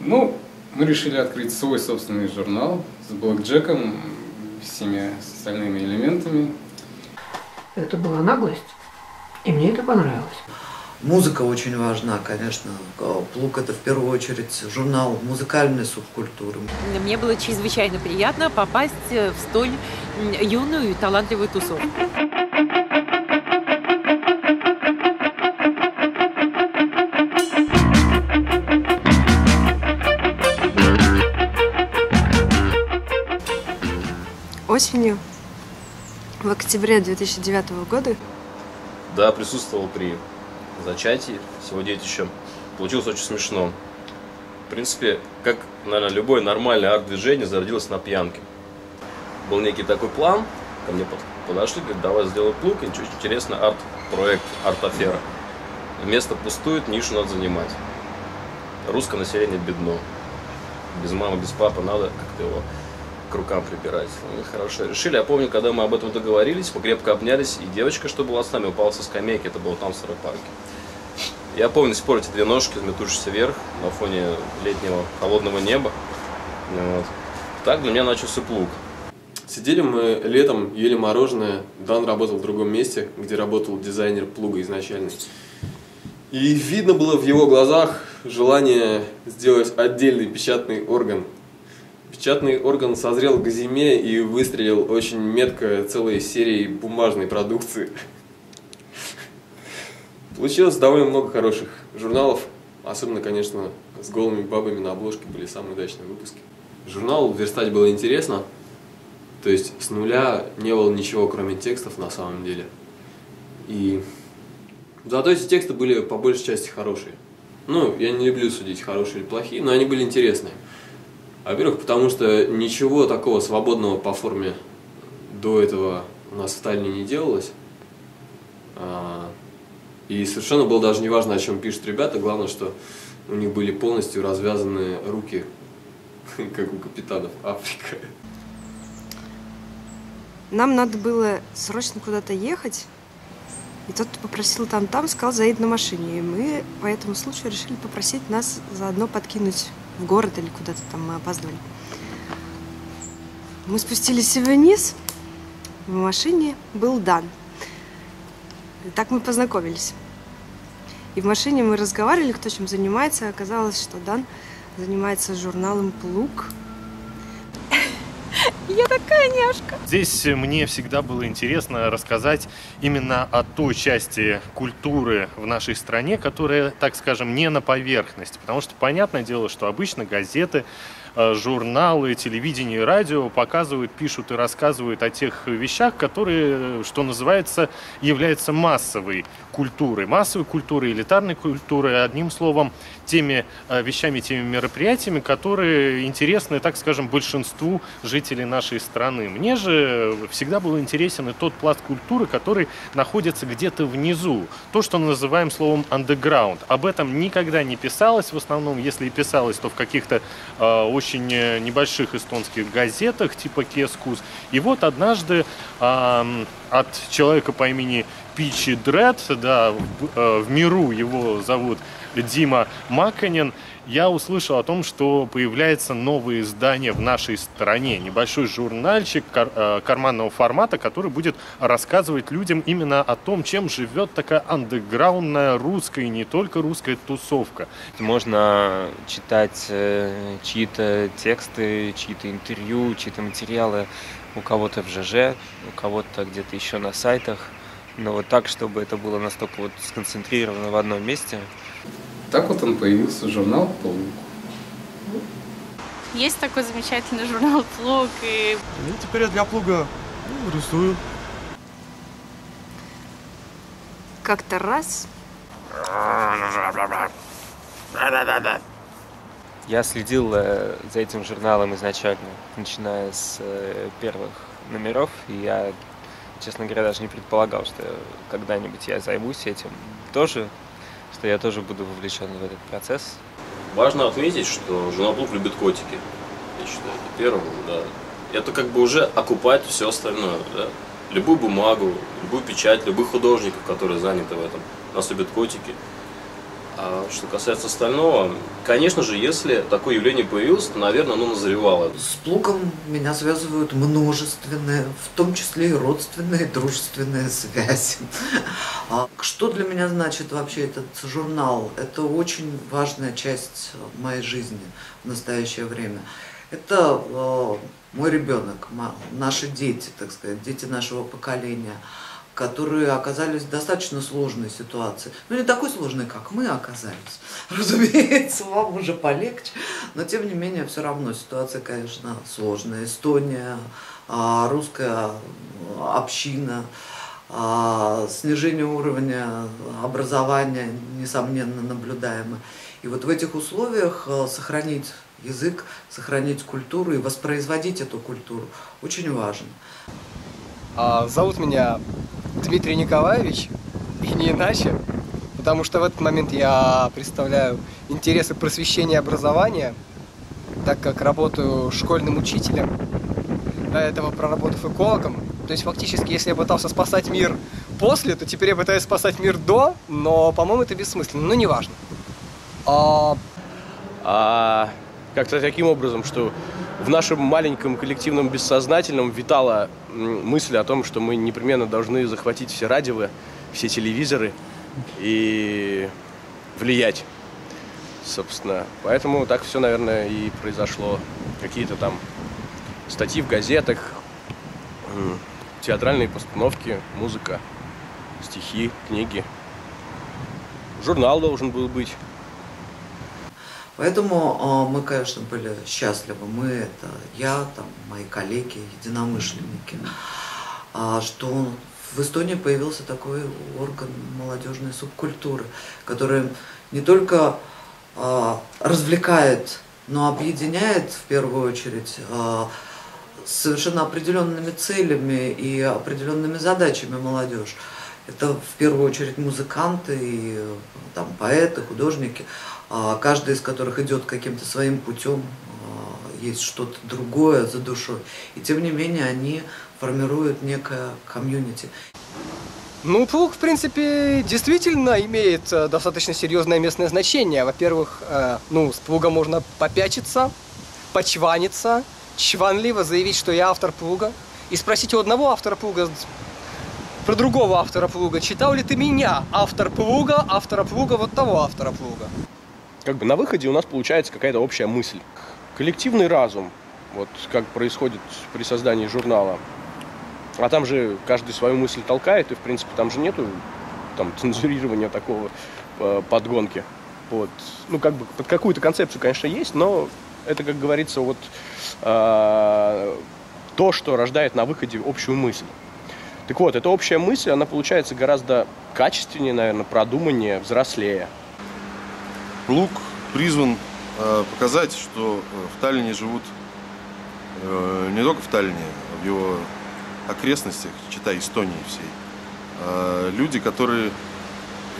Ну, мы решили открыть свой собственный журнал с блэкджеком, всеми остальными элементами. Это была наглость, и мне это понравилось. Музыка очень важна, конечно. Плуг – это в первую очередь журнал музыкальной субкультуры. Мне было чрезвычайно приятно попасть в столь юную и талантливую тусовку. Осенью, в октябре 2009 года, да, присутствовал при зачатии всего детища. Получилось очень смешно. В принципе, как, наверное, любое нормальное арт-движение зародилось на пьянке. Был некий такой план, ко мне подошли, говорят, давай сделай плуг, и очень интересный арт-проект, арт-афера. Место пустует, нишу надо занимать. Русское население бедно. Без мамы, без папы надо как-то его к рукам прибирать. Ну, хорошо решили. Я помню, когда мы об этом договорились, мы крепко обнялись, и девочка, что была с нами, упала со скамейки, это было там в Саропарке. Я помню до сих пор эти две ножки, метущиеся вверх на фоне летнего холодного неба. Вот. Так для меня начался плуг. Сидели мы летом, ели мороженое. Дан работал в другом месте, где работал дизайнер плуга изначальный. И видно было в его глазах желание сделать отдельный печатный орган Печатный орган созрел к зиме и выстрелил очень метко целой серией бумажной продукции. Получилось довольно много хороших журналов, особенно, конечно, с голыми бабами на обложке были самые удачные выпуски. Журнал верстать было интересно, то есть с нуля не было ничего, кроме текстов на самом деле. И зато эти тексты были по большей части хорошие. Ну, я не люблю судить, хорошие или плохие, но они были интересные. Во-первых, потому что ничего такого свободного по форме до этого у нас в Таллине не делалось. А, и совершенно было даже не важно, о чем пишут ребята, главное, что у них были полностью развязаны руки, как у капитанов Африка. Нам надо было срочно куда-то ехать, и тот, кто попросил там-там, сказал, заедет на машине. И мы по этому случаю решили попросить нас заодно подкинуть в город или куда-то там мы опаздывали. Мы спустились вниз, в машине был Дан. И так мы познакомились. И в машине мы разговаривали, кто чем занимается. Оказалось, что Дан занимается журналом «Плуг». Я такая няшка. Здесь мне всегда было интересно рассказать именно о той части культуры в нашей стране, которая, так скажем, не на поверхности. Потому что понятное дело, что обычно газеты Э, журналы, телевидение и радио показывают, пишут и рассказывают о тех вещах, которые, что называется, являются массовой культурой. Массовой культурой, элитарной культурой, одним словом, теми э, вещами, теми мероприятиями, которые интересны, так скажем, большинству жителей нашей страны. Мне же всегда был интересен и тот пласт культуры, который находится где-то внизу. То, что называем словом underground. Об этом никогда не писалось в основном, если и писалось, то в каких-то э, очень э, небольших эстонских газетах типа Кескус. И вот однажды э, от человека по имени Пичи Дред, да, в, э, в миру его зовут Дима Маканин, я услышал о том, что появляется новое издание в нашей стране. Небольшой журнальчик кар э, карманного формата, который будет рассказывать людям именно о том, чем живет такая андеграундная русская и не только русская тусовка. Можно читать э, чьи-то тексты, чьи-то интервью, чьи-то материалы у кого-то в ЖЖ, у кого-то где-то еще на сайтах. Но вот так, чтобы это было настолько вот сконцентрировано в одном месте, так вот он появился, журнал «Плуг». Есть такой замечательный журнал «Плуг». И... Ну, теперь я для «Плуга» ну, рисую. Как-то раз... Я следил э, за этим журналом изначально, начиная с э, первых номеров, и я, честно говоря, даже не предполагал, что когда-нибудь я займусь этим тоже что я тоже буду вовлечен в этот процесс. Важно отметить, что жена Плуг любит котики. Я считаю, это первое, да. Это как бы уже окупать все остальное, да. Любую бумагу, любую печать, любых художников, которые заняты в этом. Нас любят котики. А что касается остального, конечно же, если такое явление появилось, то, наверное, оно назревало. С плугом меня связывают множественные, в том числе и родственные, дружественные связи. А что для меня значит вообще этот журнал? Это очень важная часть моей жизни в настоящее время. Это э, мой ребенок, наши дети, так сказать, дети нашего поколения – которые оказались в достаточно сложной ситуации. Ну, не такой сложной, как мы оказались. Разумеется, вам уже полегче. Но, тем не менее, все равно ситуация, конечно, сложная. Эстония, а, русская община, а, снижение уровня образования, несомненно, наблюдаемо. И вот в этих условиях а, сохранить язык, сохранить культуру и воспроизводить эту культуру очень важно. Зовут меня Дмитрий Николаевич, и не иначе, потому что в этот момент я представляю интересы просвещения и образования, так как работаю школьным учителем, до этого проработав экологом. То есть фактически, если я пытался спасать мир после, то теперь я пытаюсь спасать мир до, но, по-моему, это бессмысленно, но неважно. А... А как-то таким образом, что в нашем маленьком коллективном бессознательном витала мысль о том, что мы непременно должны захватить все радио, все телевизоры и влиять, собственно. Поэтому так все, наверное, и произошло. Какие-то там статьи в газетах, театральные постановки, музыка, стихи, книги. Журнал должен был быть. Поэтому э, мы, конечно, были счастливы. Мы это, я, там, мои коллеги, единомышленники, э, что в Эстонии появился такой орган молодежной субкультуры, который не только э, развлекает, но объединяет в первую очередь с совершенно определенными целями и определенными задачами молодежь. Это в первую очередь музыканты, и, там, поэты, художники. А, каждый из которых идет каким-то своим путем, а, есть что-то другое за душой. И тем не менее они формируют некое комьюнити. Ну, плуг, в принципе, действительно имеет э, достаточно серьезное местное значение. Во-первых, э, ну, с плуга можно попячиться, почваниться, чванливо заявить, что я автор плуга, и спросить у одного автора плуга про другого автора плуга, читал ли ты меня, автор плуга, автора плуга, вот того автора плуга как бы на выходе у нас получается какая-то общая мысль. Коллективный разум, вот как происходит при создании журнала. А там же каждый свою мысль толкает, и в принципе там же нету там цензурирования такого э, подгонки. Вот. Ну, как бы под какую-то концепцию, конечно, есть, но это, как говорится, вот э, то, что рождает на выходе общую мысль. Так вот, эта общая мысль, она получается гораздо качественнее, наверное, продуманнее, взрослее. Плуг призван э, показать, что э, в Таллине живут э, не только в Таллине, а в его окрестностях, читай Эстонии всей, люди, которые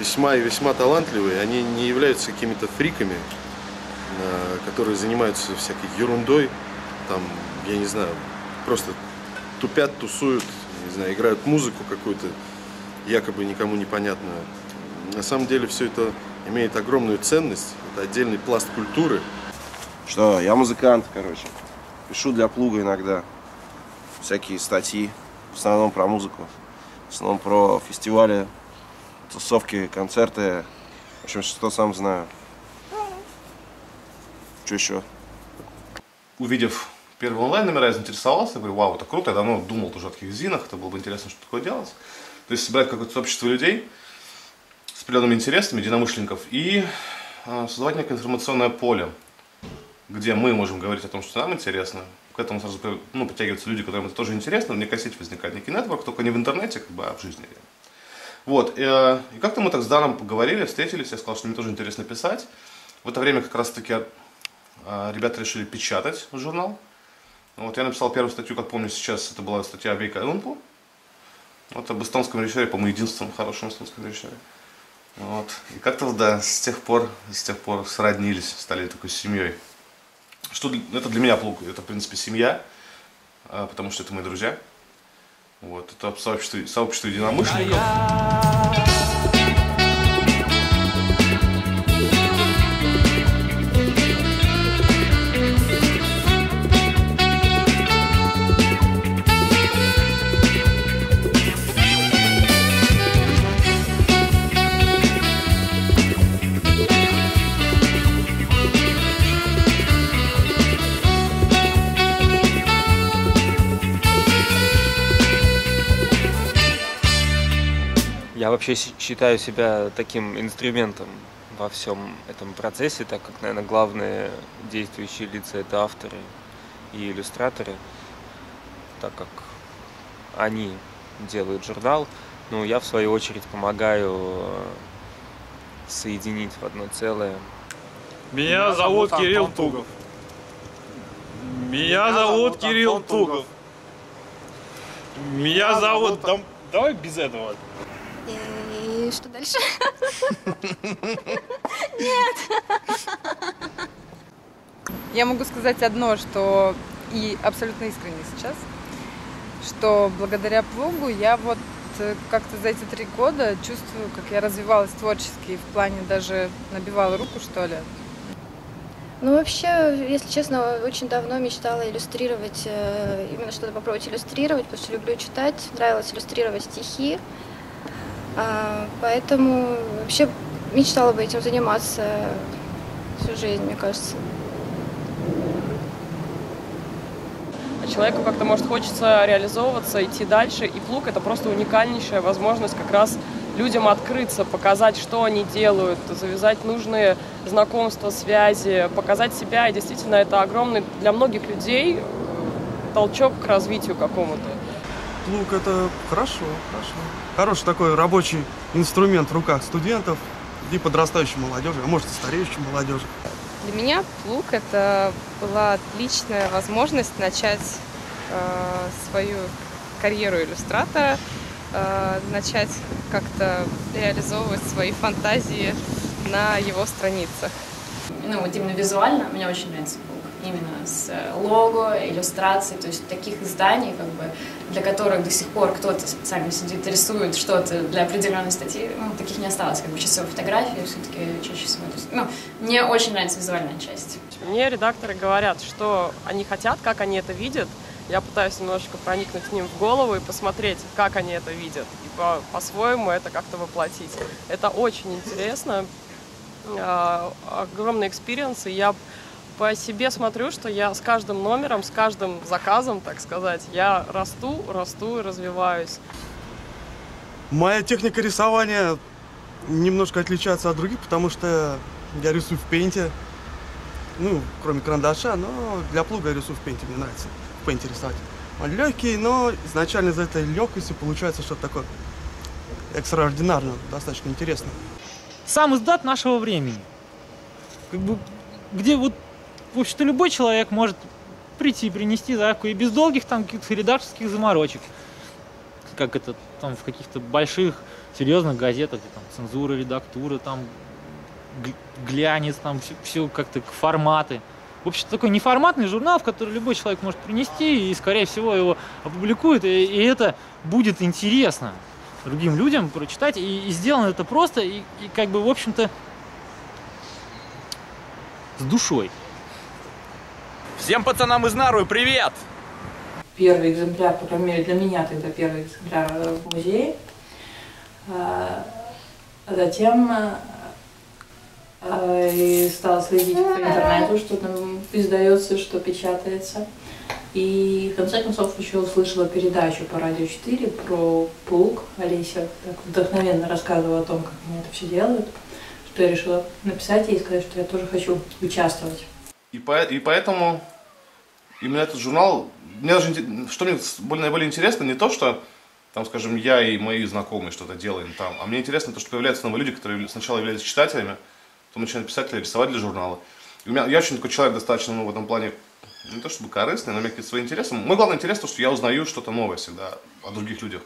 весьма и весьма талантливые, они не являются какими-то фриками, которые занимаются всякой ерундой, там, я не знаю, просто тупят, тусуют, не знаю, играют музыку какую-то, якобы никому непонятную. На самом деле все это имеет огромную ценность. Это отдельный пласт культуры. Что, я музыкант, короче. Пишу для плуга иногда всякие статьи, в основном про музыку, в основном про фестивали, тусовки, концерты. В общем, что сам знаю. Что еще? Увидев первый онлайн номера, я заинтересовался, говорю, вау, это круто, я давно думал тоже о таких зинах, это было бы интересно, что такое делать. То есть собрать какое-то сообщество людей, определенными интересами единомышленников и а, создавать некое информационное поле, где мы можем говорить о том, что нам интересно. К этому сразу ну, подтягиваются люди, которым это тоже интересно, в некой сети возникает некий нетворк, только не в интернете, как бы, а в жизни. Вот, и, э, и как-то мы так с Даном поговорили, встретились, я сказал, что мне тоже интересно писать. В это время как раз-таки а, ребята решили печатать журнал. Вот я написал первую статью, как помню сейчас, это была статья о Бейка Элунпу. Вот об эстонском режиссере, по-моему, единственном хорошем эстонском режиссере. Вот. И как-то, да, с тех пор, с тех пор сроднились, стали такой семьей. Что это для меня плуг, это, в принципе, семья, а, потому что это мои друзья. Вот, это сообщество, сообщество единомышленников. Я вообще считаю себя таким инструментом во всем этом процессе, так как, наверное, главные действующие лица это авторы и иллюстраторы, так как они делают журнал, ну, я в свою очередь помогаю э, соединить в одно целое. Меня зовут Кирилл Тугов. Меня зовут Кирилл Тугов. Меня зовут... Давай без этого. И что дальше? Нет. Я могу сказать одно, что и абсолютно искренне сейчас, что благодаря плугу я вот э, как-то за эти три года чувствую, как я развивалась творчески, в плане даже набивала руку, что ли. Ну, вообще, если честно, очень давно мечтала иллюстрировать, э, именно что-то попробовать иллюстрировать, потому что люблю читать, нравилось иллюстрировать стихи. А, Поэтому вообще мечтала бы этим заниматься всю жизнь, мне кажется. А человеку как-то, может, хочется реализовываться, идти дальше, и плуг — это просто уникальнейшая возможность как раз людям открыться, показать, что они делают, завязать нужные знакомства, связи, показать себя, и действительно это огромный для многих людей толчок к развитию какому-то. Плуг это хорошо, хорошо. Хороший такой рабочий инструмент в руках студентов и подрастающей молодежи, а может и стареющей молодежи. Для меня плуг это была отличная возможность начать э, свою карьеру иллюстратора, э, начать как-то реализовывать свои фантазии на его страницах. Ну, вот именно визуально мне очень нравится Пук. Именно с э, лого, иллюстрацией, то есть таких изданий, как бы, для которых до сих пор кто-то специально сидит, рисует что-то для определенной статьи, ну, таких не осталось, как бы часов фотографии все-таки чаще всего. То есть, ну, мне очень нравится визуальная часть. Мне редакторы говорят, что они хотят, как они это видят. Я пытаюсь немножечко проникнуть к ним в голову и посмотреть, как они это видят, и по- по-своему это как-то воплотить. Это очень интересно, А, огромный experience, и я по себе смотрю, что я с каждым номером, с каждым заказом, так сказать, я расту, расту и развиваюсь. Моя техника рисования немножко отличается от других, потому что я рисую в пейнте. Ну, кроме карандаша, но для плуга я рисую в пейнте, мне нравится в пейнте рисовать. Он легкий, но изначально из-за этой легкости получается что-то такое экстраординарное, достаточно интересно. сам издат нашего времени. Как бы, где вот, в общем-то, любой человек может прийти, принести заявку и без долгих там каких-то редакторских заморочек. Как это там в каких-то больших, серьезных газетах, там цензура, редактура, там глянец, там все как-то форматы. В общем, такой неформатный журнал, в который любой человек может принести и, скорее всего, его опубликует, и, и это будет интересно другим людям прочитать. И, и сделано это просто и, и как бы, в общем-то, с душой. Всем пацанам из Нарвы привет! первый экземпляр, по крайней мере для меня тогда первый экземпляр в музее. А а затем э, и стала следить по интернету, что там издается, что печатается. И в конце концов еще услышала передачу по Радио 4 про плуг. Олеся так вдохновенно рассказывала о том, как они это все делают, что я решила написать ей и сказать, что я тоже хочу участвовать. И, по- и поэтому именно этот журнал, мне даже, что мне более, наиболее интересно, не то, что там, скажем, я и мои знакомые что-то делаем там, а мне интересно то, что появляются новые люди, которые сначала являются читателями, потом начинают писать или рисовать для журнала. И у меня, я очень такой человек достаточно, ну, в этом плане, не то чтобы корыстный, но у меня какие-то свои интересы. Мой главный интерес то, что я узнаю что-то новое всегда о других людях.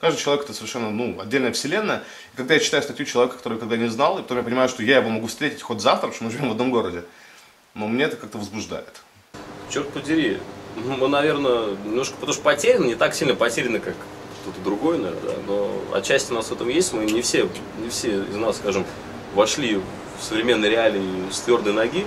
Каждый человек это совершенно ну, отдельная вселенная. И когда я читаю статью человека, который когда не знал, и потом я понимаю, что я его могу встретить хоть завтра, потому что мы живем в одном городе, но мне это как-то возбуждает. Черт подери. Ну, Мы, наверное, немножко, потому что потеряны, не так сильно потеряны, как кто-то другой, наверное, да, но отчасти у нас в этом есть. Мы не все, не все из нас, скажем, вошли в современные реалии с твердой ноги,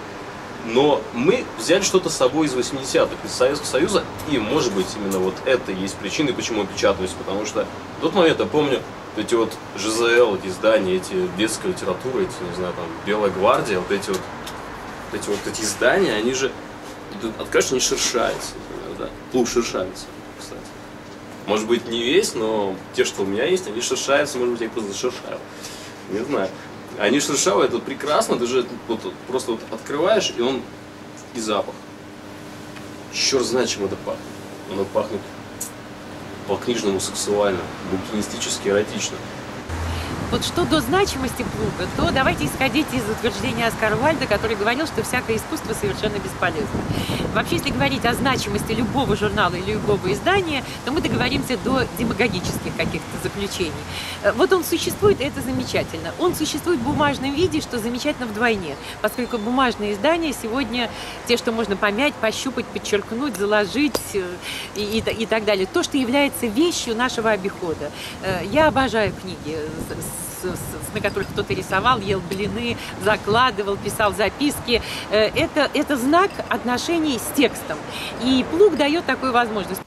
но мы взяли что-то с собой из 80-х, из Советского Союза, и, может быть, именно вот это есть причиной, почему печатались, потому что в тот момент, я помню, эти вот ЖЗЛ, эти издания, эти детская литература, эти, не знаю, там, Белая гвардия, вот эти вот, вот эти вот эти издания, они же, тут, от, конечно, не шершавицы, например, да, плуг шершавицы, кстати. Может быть, не весь, но те, что у меня есть, они шершаются, может быть, я их просто шершаю. Не знаю. Они шершавые, это прекрасно, ты же вот, просто вот открываешь, и он, и запах. Черт знает, чем это пахнет. Оно пахнет по-книжному сексуально, букинистически эротично. Вот что до значимости плуга, то давайте исходить из утверждения Оскара Вальда, который говорил, что всякое искусство совершенно бесполезно. Вообще, если говорить о значимости любого журнала или любого издания, то мы договоримся до демагогических каких-то заключений. Э, Вот он существует, и это замечательно. Он существует в бумажном виде, что замечательно вдвойне, поскольку бумажные издания сегодня те, что можно помять, пощупать, подчеркнуть, заложить э, и, и, и так далее. То, что является вещью нашего обихода. Э, Я обожаю книги с- на которых кто-то рисовал, ел блины, закладывал, писал записки. Э, Это, это знак отношений с текстом. И плуг дает такую возможность.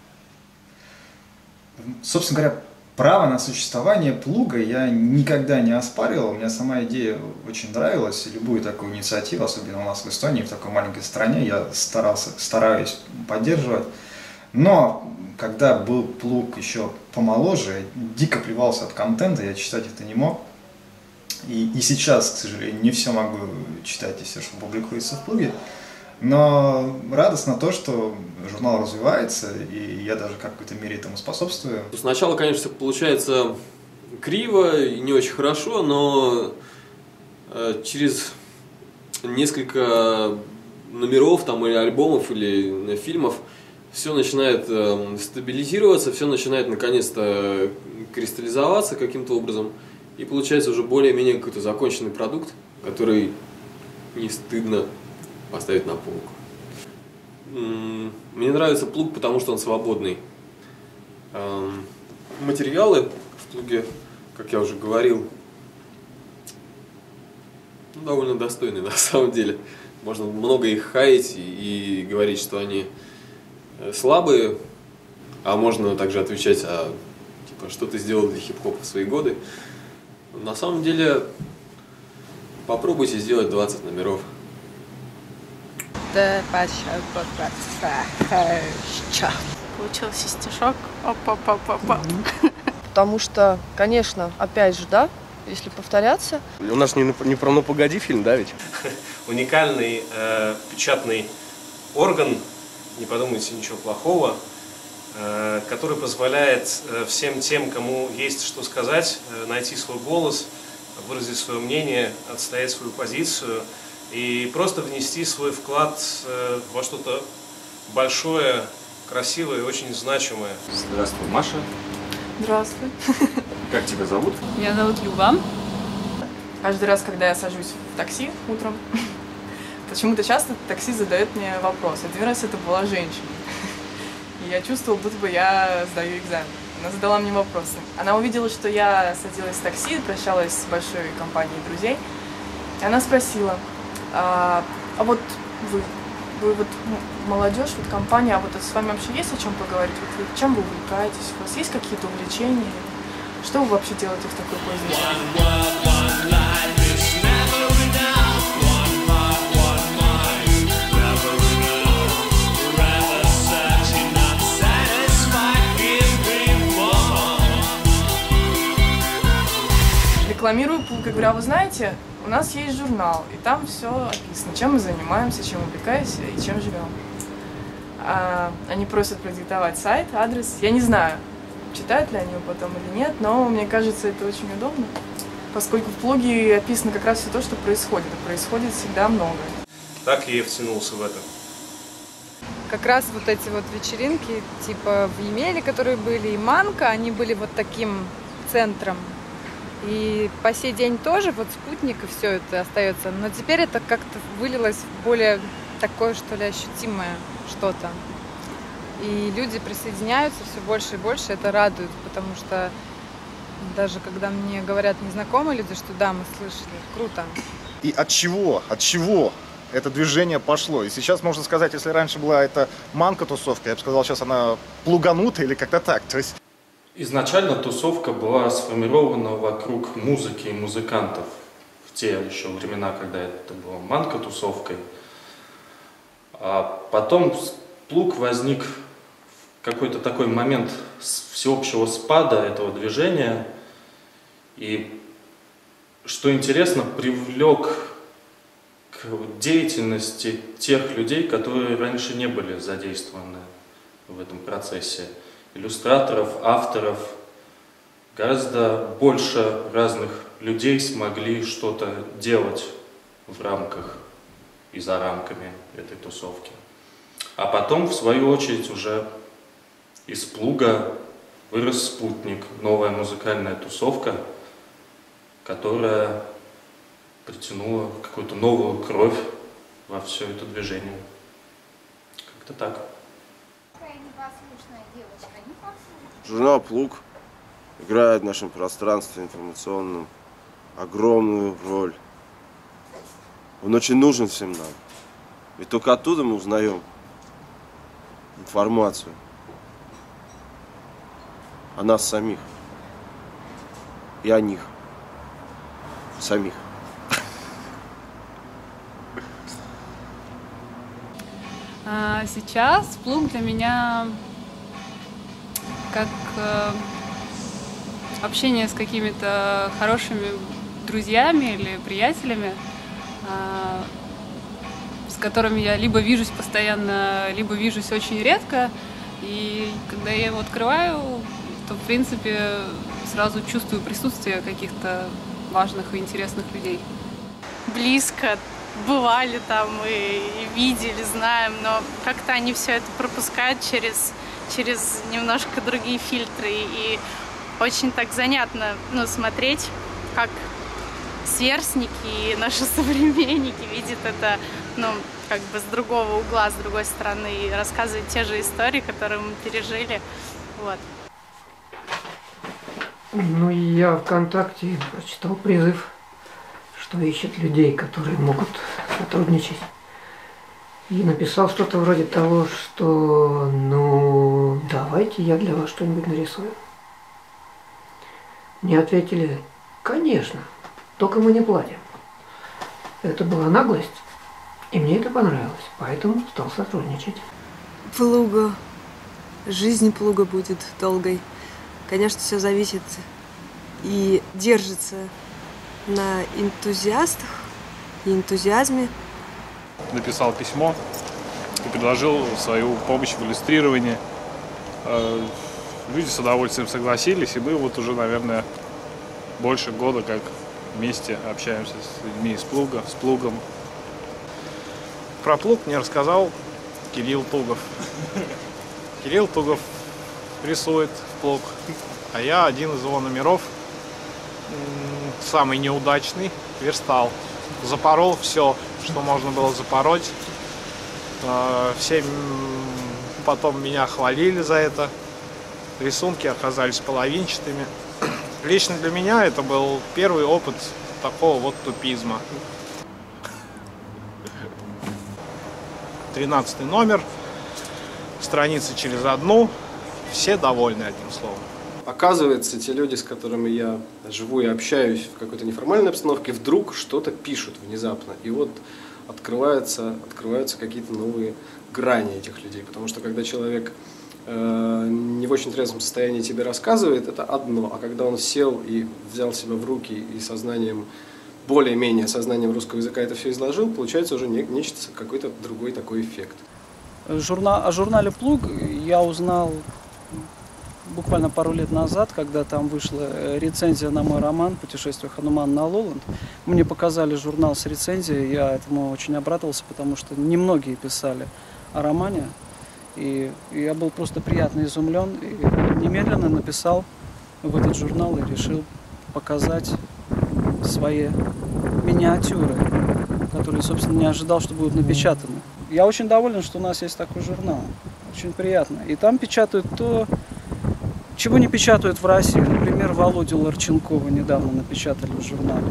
Собственно говоря, право на существование плуга я никогда не оспаривал. Мне сама идея очень нравилась. Любую такую инициативу, особенно у нас в Эстонии, в такой маленькой стране, я старался, стараюсь поддерживать. Но когда был плуг еще помоложе, дико плевался от контента, я читать это не мог. И, и сейчас, к сожалению, не все могу читать и все, что публикуется в плуге. Но радостно то, что журнал развивается, и я даже в какой-то мере этому способствую. Сначала, конечно, получается криво и не очень хорошо, но э, через несколько номеров там, или альбомов, или фильмов все начинает э, стабилизироваться, все начинает наконец-то кристаллизоваться каким-то образом. И получается уже более-менее какой-то законченный продукт, который не стыдно поставить на полку. Мне нравится плуг, потому что он свободный. Эм, Материалы в плуге, как я уже говорил, ну, довольно достойные на самом деле. Можно много их хаять и, говорить, что они слабые, а можно также отвечать, а типа, что ты сделал для хип-хопа в свои годы. На самом деле, попробуйте сделать 20 номеров. Получился стишок. Опа-па-па-па. Потому что, конечно, опять же, да, если повторяться, У нас не, не про «Ну погоди» фильм, да ведь? Уникальный э, печатный орган, не подумайте ничего плохого, э, который позволяет э, всем тем, кому есть что сказать, э, найти свой голос, выразить свое мнение, отстоять свою позицию и просто внести свой вклад во что-то большое, красивое и очень значимое. Здравствуй, Маша. Здравствуй. Как тебя зовут? Меня зовут Люба. Каждый раз, когда я сажусь в такси утром, почему-то часто такси задает мне вопрос. Один раз это была женщина. И я чувствовала, будто бы я сдаю экзамен. Она задала мне вопросы. Она увидела, что я садилась в такси, прощалась с большой компанией друзей. И она спросила, а, а вот вы, вы вот ну, молодежь, вот компания, а вот с вами вообще есть о чем поговорить? Вот вы чем вы увлекаетесь? У вас есть какие-то увлечения? Что вы вообще делаете в такой поздний час? Рекламирую пул, как говоря, вы знаете, у нас есть журнал, и там все описано, чем мы занимаемся, чем увлекаемся и чем живем. А, они просят продиктовать сайт, адрес. Я не знаю, читают ли они его потом или нет, но мне кажется, это очень удобно, поскольку в блоге описано как раз все то, что происходит, и происходит всегда много. Так и я втянулся в это. Как раз вот эти вот вечеринки, типа в Емеле, которые были, и Манка, они были вот таким центром. И по сей день тоже вот спутник и все это остается. Но теперь это как-то вылилось в более такое, что ли, ощутимое что-то. И люди присоединяются все больше и больше, это радует, потому что даже когда мне говорят незнакомые люди, что да, мы слышали, круто. И от чего, от чего это движение пошло? И сейчас можно сказать, если раньше была эта манка-тусовка, я бы сказал, сейчас она плуганутая или как-то так. То есть Изначально тусовка была сформирована вокруг музыки и музыкантов в те еще времена, когда это было манка-тусовкой. А потом плуг возник какой-то такой момент всеобщего спада этого движения. И, что интересно, привлек к деятельности тех людей, которые раньше не были задействованы в этом процессе. Иллюстраторов, авторов. Гораздо больше разных людей смогли что-то делать в рамках и за рамками этой тусовки. А потом, в свою очередь, уже из плуга вырос спутник, новая музыкальная тусовка, которая притянула какую-то новую кровь во все это движение. Как-то так. Журнал «Плуг» играет в нашем пространстве информационном огромную роль. Он очень нужен всем нам. Ведь только оттуда мы узнаем информацию о нас самих и о них самих. А сейчас плуг для меня как э, общение с какими-то хорошими друзьями или приятелями, э, с которыми я либо вижусь постоянно, либо вижусь очень редко. И когда я его открываю, то, в принципе, сразу чувствую присутствие каких-то важных и интересных людей. Близко бывали там и видели, знаем, но как-то они все это пропускают через, через немножко другие фильтры. И очень так занятно ну, смотреть, как сверстники и наши современники видят это ну, как бы с другого угла, с другой стороны, и рассказывают те же истории, которые мы пережили. Вот. Ну, я ВКонтакте прочитал призыв, что ищет людей, которые могут сотрудничать. И написал что-то вроде того, что ну давайте я для вас что-нибудь нарисую. Мне ответили, конечно, только мы не платим. Это была наглость, и мне это понравилось, поэтому стал сотрудничать. Плуга. Жизнь плуга будет долгой. Конечно, все зависит и держится на энтузиастах и энтузиазме. Написал письмо и предложил свою помощь в иллюстрировании. Э, люди с удовольствием согласились, и мы вот уже, наверное, больше года как вместе общаемся с людьми из Плуга, с Плугом. Про Плуг мне рассказал Кирилл Тугов. Кирилл Тугов рисует в Плуг, а я один из его номеров – самый неудачный, верстал. Запорол все, что можно было запороть. А, все потом меня хвалили за это. Рисунки оказались половинчатыми. Лично для меня это был первый опыт такого вот тупизма. Тринадцатый номер, страницы через одну, все довольны одним словом. Оказывается, те люди, с которыми я живу и общаюсь в какой-то неформальной обстановке, вдруг что-то пишут внезапно. И вот открываются, открываются какие-то новые грани этих людей. Потому что когда человек э, не в очень трезвом состоянии тебе рассказывает, это одно. А когда он сел и взял себя в руки и сознанием, более-менее сознанием русского языка это все изложил, получается уже не, нечто, какой-то другой такой эффект. Журнал, о журнале «Плуг» я узнал буквально пару лет назад, когда там вышла э, рецензия на мой роман «Путешествие Хануман на Лоланд», мне показали журнал с рецензией, я этому очень обрадовался, потому что немногие писали о романе, и я был просто приятно изумлен, и немедленно написал в этот журнал и решил показать свои миниатюры, которые, собственно, не ожидал, что будут напечатаны. Я очень доволен, что у нас есть такой журнал. Очень приятно. И там печатают то, чего не печатают в России? Например, Володю Ларченкова недавно напечатали в журнале.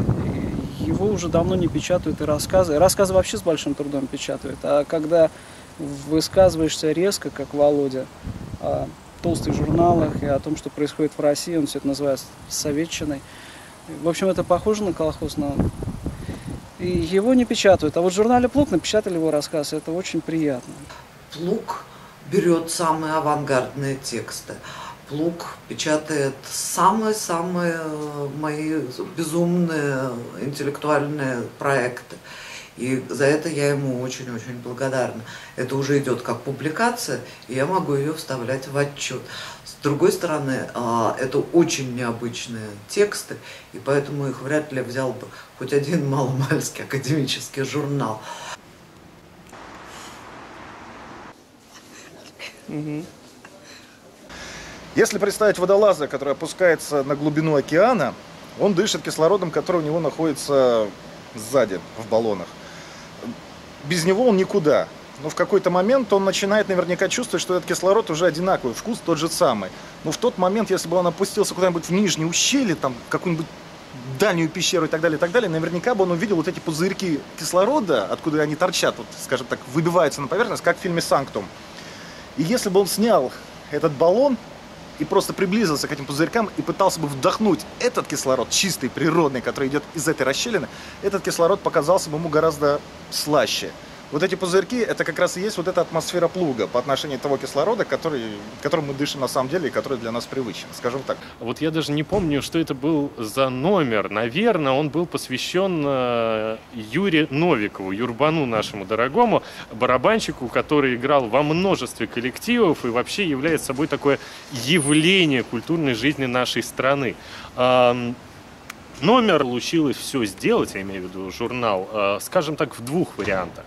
Его уже давно не печатают и рассказы. Рассказы вообще с большим трудом печатают. А когда высказываешься резко, как Володя, о толстых журналах и о том, что происходит в России, он все это называет советчиной. В общем, это похоже на колхоз, но и его не печатают. А вот в журнале «Плуг» напечатали его рассказ, это очень приятно. Плуг берет самые авангардные тексты. Плуг печатает самые-самые мои безумные интеллектуальные проекты. И за это я ему очень-очень благодарна. Это уже идет как публикация, и я могу ее вставлять в отчет. С другой стороны, а, это очень необычные тексты, и поэтому их вряд ли взял бы хоть один маломальский академический журнал. Если представить водолаза, который опускается на глубину океана, он дышит кислородом, который у него находится сзади, в баллонах. Без него он никуда. Но в какой-то момент он начинает наверняка чувствовать, что этот кислород уже одинаковый, вкус тот же самый. Но в тот момент, если бы он опустился куда-нибудь в нижнее ущелье, там, какую-нибудь дальнюю пещеру и так далее, и так далее, наверняка бы он увидел вот эти пузырьки кислорода, откуда они торчат, вот, скажем так, выбиваются на поверхность, как в фильме «Санктум». И если бы он снял этот баллон и просто приблизился к этим пузырькам и пытался бы вдохнуть этот кислород, чистый, природный, который идет из этой расщелины, этот кислород показался бы ему гораздо слаще. Вот эти пузырьки, это как раз и есть вот эта атмосфера плуга по отношению того кислорода, который, которым мы дышим на самом деле и который для нас привычен, скажем так. Вот я даже не помню, что это был за номер. Наверное, он был посвящен э, Юре Новикову, Юрбану нашему дорогому, барабанщику, который играл во множестве коллективов и вообще является собой такое явление культурной жизни нашей страны. Номер получилось все сделать, я имею в виду журнал, э, скажем так, в двух вариантах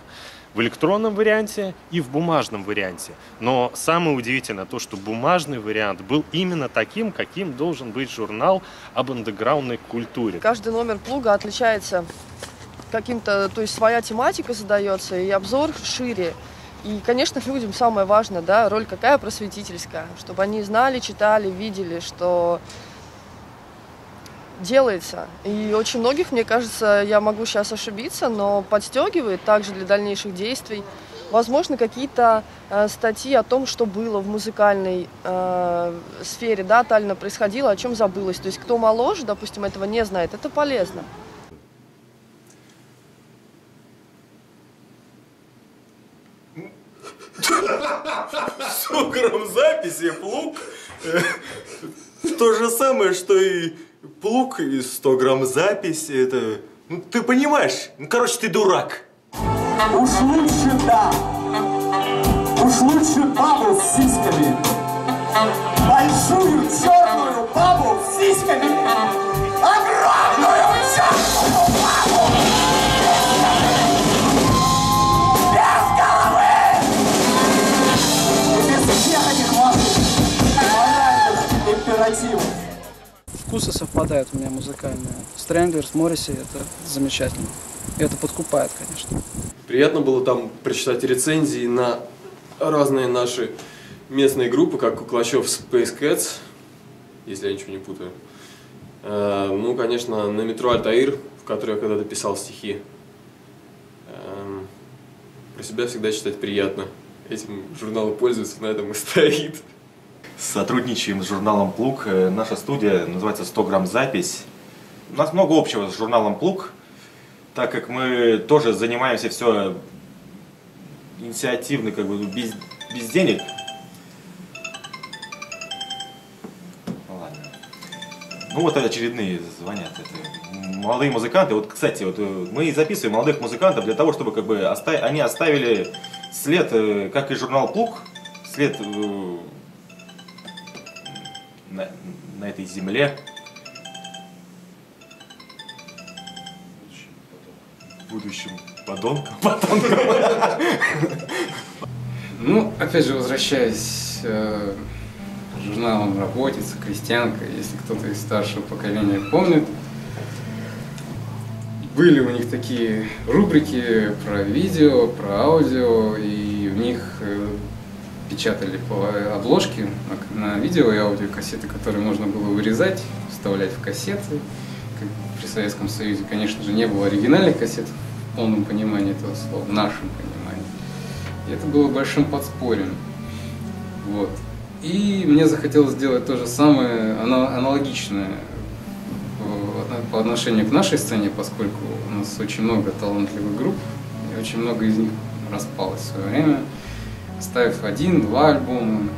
в электронном варианте и в бумажном варианте. Но самое удивительное то, что бумажный вариант был именно таким, каким должен быть журнал об андеграундной культуре. Каждый номер плуга отличается каким-то, то есть своя тематика задается и обзор шире. И, конечно, людям самое важное, да, роль какая просветительская, чтобы они знали, читали, видели, что делается. И очень многих, мне кажется, я могу сейчас ошибиться, но подстегивает также для дальнейших действий. Возможно, какие-то э, статьи о том, что было в музыкальной э, сфере, да, тотально происходило, о чем забылось. То есть кто моложе, допустим, этого не знает, это полезно. Сто грамм записи, плуг. То же самое, что и плуг и 100 грамм записи, это... Ну, ты понимаешь? Ну, короче, ты дурак. Уж лучше да. Уж лучше бабу с сиськами. Большую черную бабу с сиськами. Огромную черную бабу! Без головы! И без всех этих ваших вкусы совпадают у меня музыкальные. Стрэнглер, Морриси, это замечательно. И это подкупает, конечно. Приятно было там прочитать рецензии на разные наши местные группы, как Куклачев Space Cats, если я ничего не путаю. Э, ну, конечно, на метро Альтаир, в которой я когда-то писал стихи. Эм, про себя всегда читать приятно. Этим журнал пользуется, на этом и стоит сотрудничаем с журналом «Плуг». Э, наша студия называется «100 грамм запись». У нас много общего с журналом «Плуг», так как мы тоже занимаемся все инициативно, как бы без, без денег. Ну ладно. Ну вот очередные звонят. Это молодые музыканты. Вот, кстати, вот э, мы записываем молодых музыкантов для того, чтобы как бы оставить, они оставили след, э, как и журнал «Плуг», след на, на этой земле. Будущим подонком. подонком. Ну, опять же, возвращаясь э, к журналам «Работница», «Крестьянка», если кто-то из старшего поколения помнит, были у них такие рубрики про видео, про аудио, и в них э, печатали по обложке на, видео и аудиокассеты, которые можно было вырезать, вставлять в кассеты. Как при Советском Союзе, конечно же, не было оригинальных кассет в полном понимании этого слова, в нашем понимании. И это было большим подспорьем. Вот. И мне захотелось сделать то же самое, аналогичное по отношению к нашей сцене, поскольку у нас очень много талантливых групп, и очень много из них распалось в свое время. Ставив один-два альбома.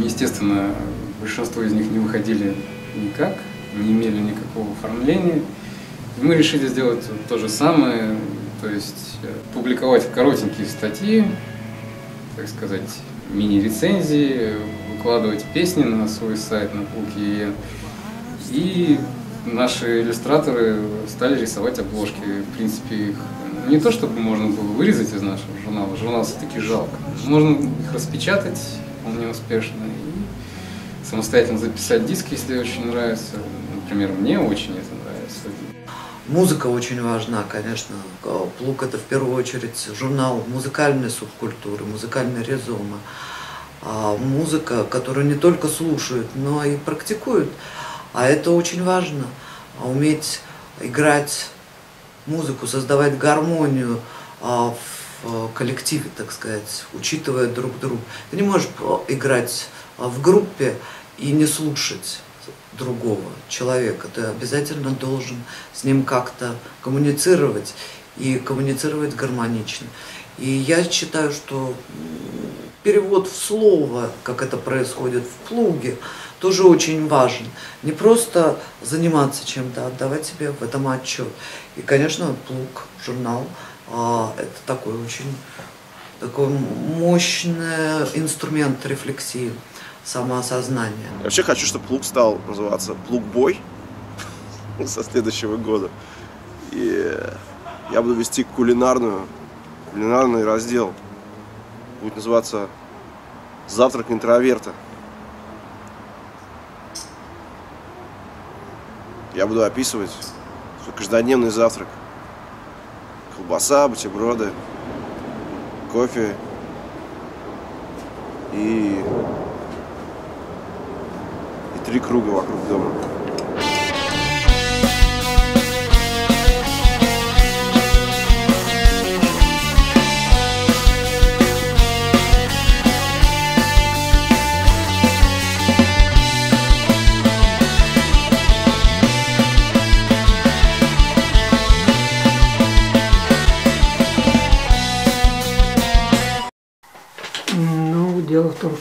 Естественно, большинство из них не выходили никак, не имели никакого оформления. И мы решили сделать то же самое, то есть э, публиковать коротенькие статьи, так сказать, мини-рецензии, выкладывать песни на свой сайт на Пулке. И наши иллюстраторы стали рисовать обложки. В принципе, их не то, чтобы можно было вырезать из нашего журнала, журнал все-таки жалко. Можно их распечатать вполне успешно и самостоятельно записать диск, если очень нравится. Например, мне очень это нравится. Музыка очень важна, конечно. Плуг это в первую очередь журнал музыкальной субкультуры, музыкальной резома. Музыка, которую не только слушают, но и практикуют. А это очень важно. А уметь играть музыку, создавать гармонию а, в а, коллективе, так сказать, учитывая друг друга. Ты не можешь играть а, в группе и не слушать другого человека. Ты обязательно должен с ним как-то коммуницировать и коммуницировать гармонично. И я считаю, что перевод в слово, как это происходит в плуге, тоже очень важен. Не просто заниматься чем-то, а отдавать себе в этом отчет. И, конечно, плуг, журнал, это такой очень такой мощный инструмент рефлексии самоосознания. Я вообще хочу, чтобы плуг стал называться плуг-бой со следующего года. И я буду вести кулинарную, кулинарный раздел. Будет называться «Завтрак интроверта». Я буду описывать свой каждодневный завтрак. Колбаса, бутерброды, кофе и три круга вокруг дома.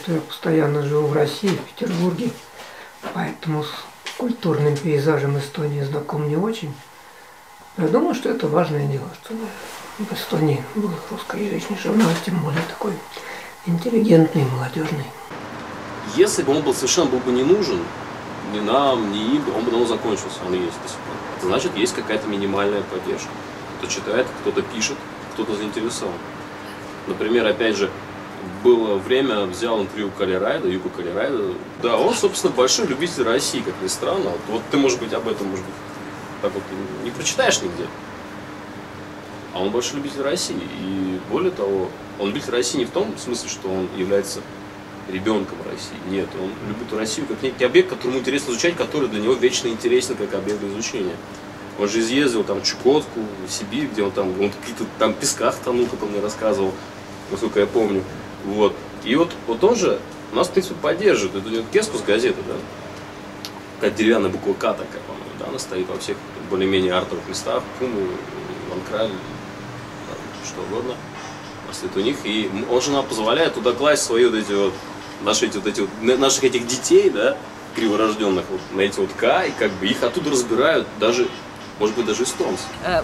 Что я постоянно живу в России, в Петербурге. Поэтому с культурным пейзажем Эстонии знаком не очень. Я думаю, что это важное дело, чтобы в Эстонии был русскоязычный журнал, тем более такой интеллигентный, молодежный. Если бы он был совершенно был бы не нужен, ни нам, ни им, он бы давно закончился, он и есть до сих пор. Значит, есть какая-то минимальная поддержка. Кто читает, кто-то пишет, кто-то заинтересован. Например, опять же, было время, взял интервью Калирайда, Юку Калирайда. Да, он, собственно, большой любитель России, как ни странно. Вот, вот ты, может быть, об этом, может быть, так вот не прочитаешь нигде. А он большой любитель России. И более того, он любитель России не в том смысле, что он является ребенком России. Нет, он любит Россию как некий объект, которому интересно изучать, который для него вечно интересен как объект изучения. Он же изъездил там Чукотку, Сибирь, где он там, он в каких-то там песках тонул, как он мне рассказывал, насколько я помню. Вот. И вот, вот он же нас, принципе, поддерживает. Это не Кескус газета, да? Какая деревянная буква К такая, по-моему, да? Она стоит во всех более-менее артовых местах. Куму, Ванкраль, что угодно. Стоит у них. И он же нам позволяет туда класть свои вот эти вот, наши эти вот эти вот, наших этих детей, да, криворожденных вот на эти вот К, и как бы их оттуда разбирают даже может быть, даже эстонцы.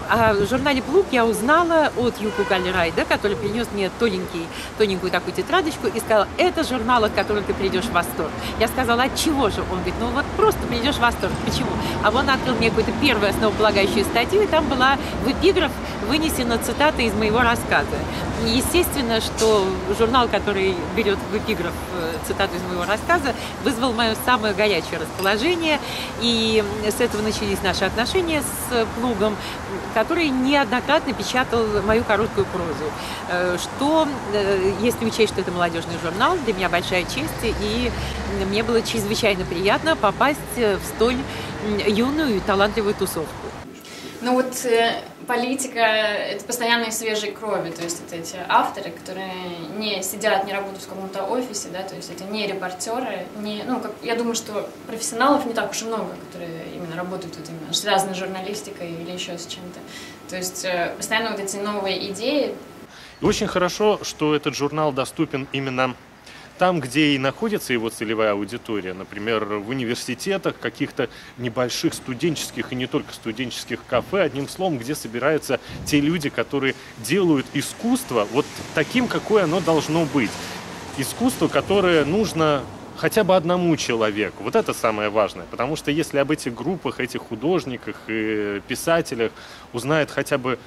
О журнале «Плуг» я узнала от Юку Галлерайда, который принес мне тоненький, тоненькую такую тетрадочку и сказал, это журнал, от которого ты придешь в восторг. Я сказала, от чего же? Он говорит, ну вот просто придешь в восторг. Почему? А он открыл мне какую-то первую основополагающую статью, и там была в эпиграф вынесена цитата из моего рассказа. И естественно, что журнал, который берет в эпиграф цитату из моего рассказа, вызвал мое самое горячее расположение, и с этого начались наши отношения с с Плугом, который неоднократно печатал мою короткую прозу. Что, если учесть, что это молодежный журнал, для меня большая честь, и мне было чрезвычайно приятно попасть в столь юную и талантливую тусовку. Ну вот политика — это постоянные свежие крови, то есть это эти авторы, которые не сидят, не работают в каком-то офисе, да, то есть это не репортеры, не, ну, как, я думаю, что профессионалов не так уж и много, которые именно работают вот именно связаны с журналистикой или еще с чем-то. То есть постоянно вот эти новые идеи. Очень хорошо, что этот журнал доступен именно там, где и находится его целевая аудитория, например, в университетах, каких-то небольших студенческих и не только студенческих кафе, одним словом, где собираются те люди, которые делают искусство вот таким, какое оно должно быть. Искусство, которое нужно хотя бы одному человеку. Вот это самое важное. Потому что если об этих группах, этих художниках и писателях узнает хотя бы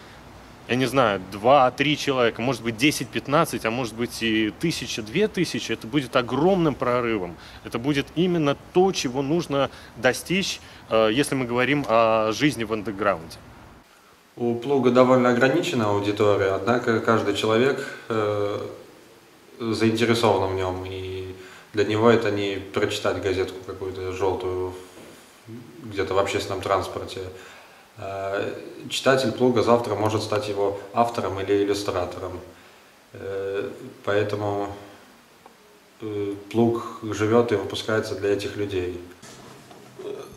я не знаю, 2-3 человека, может быть 10-15, а может быть и тысяча, две тысячи, это будет огромным прорывом. Это будет именно то, чего нужно достичь, э, если мы говорим о жизни в андеграунде. У Плуга довольно ограниченная аудитория, однако каждый человек э, заинтересован в нем, и для него это не прочитать газетку какую-то желтую где-то в общественном транспорте, читатель Плуга завтра может стать его автором или иллюстратором. Э, поэтому э, Плуг живет и выпускается для этих людей.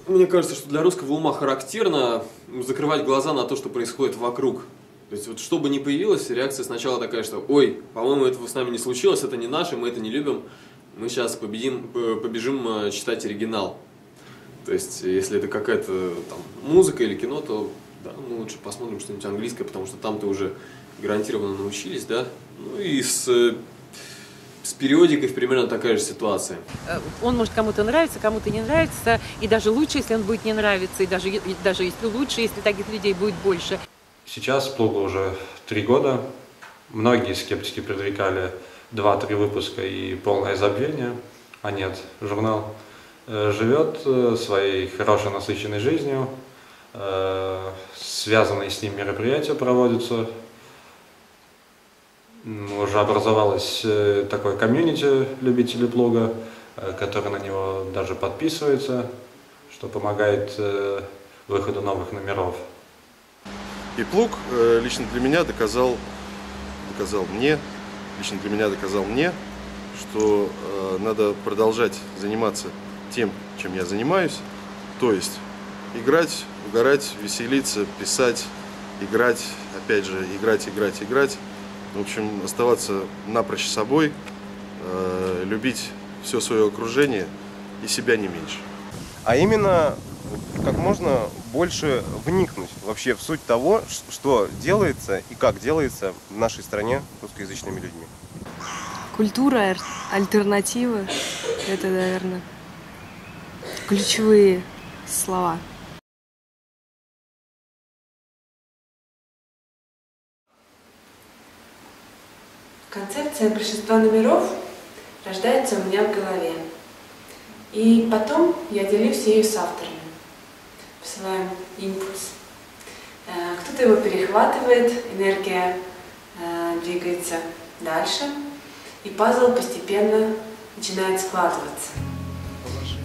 Мне кажется, что для русского ума характерно закрывать глаза на то, что происходит вокруг. То есть вот что бы ни появилось, реакция сначала такая, что «Ой, по-моему, этого с нами не случилось, это не наше, мы это не любим, мы сейчас победим, побежим читать оригинал». То есть, если это какая-то там музыка или кино, то да, мы лучше посмотрим что-нибудь английское, потому что там-то уже гарантированно научились, да. Ну и с, с периодикой примерно такая же ситуация. Э, он может кому-то нравиться, кому-то не нравится, и даже лучше, если он будет не нравиться, и даже, и даже если лучше, если таких людей будет больше. Сейчас Плугу уже три года. Многие скептики предрекали два-три выпуска и полное забвение. А нет, журнал живет э, своей хорошей насыщенной жизнью, э, связанные с ним мероприятия проводятся. Уже образовалось такое комьюнити любителей плуга, который на него даже подписывается, что помогает выходу новых номеров. И плуг лично для меня доказал, доказал мне, лично для меня доказал мне, что надо продолжать заниматься тем, чем я занимаюсь. То есть играть, угорать, веселиться, писать, играть, опять же, играть, играть, играть. В общем, оставаться напрочь собой, э, любить все свое окружение и себя не меньше. А именно как можно больше вникнуть вообще в суть того, что делается и как делается в нашей стране русскоязычными людьми. Культура, альтернативы, это, наверное, ключевые слова. Концепция большинства номеров рождается у меня в голове. И потом я делюсь ею с авторами, посылаем импульс. Э, кто-то его перехватывает, энергия э, двигается дальше, и пазл постепенно начинает складываться.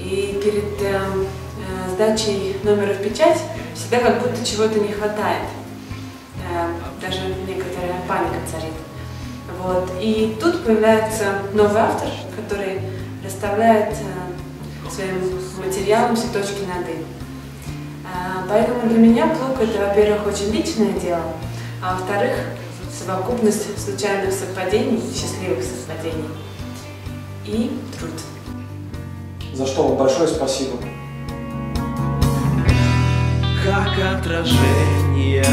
И перед э, э, сдачей номера в печать всегда как будто чего-то не хватает. Э, даже некоторая паника царит. Вот. И тут появляется новый автор, который расставляет э, своим материалом все точки над «и». Э, поэтому для меня плуг это, во-первых, очень личное дело, а во-вторых, совокупность случайных совпадений, счастливых совпадений и труд за что вам большое спасибо. Как отражение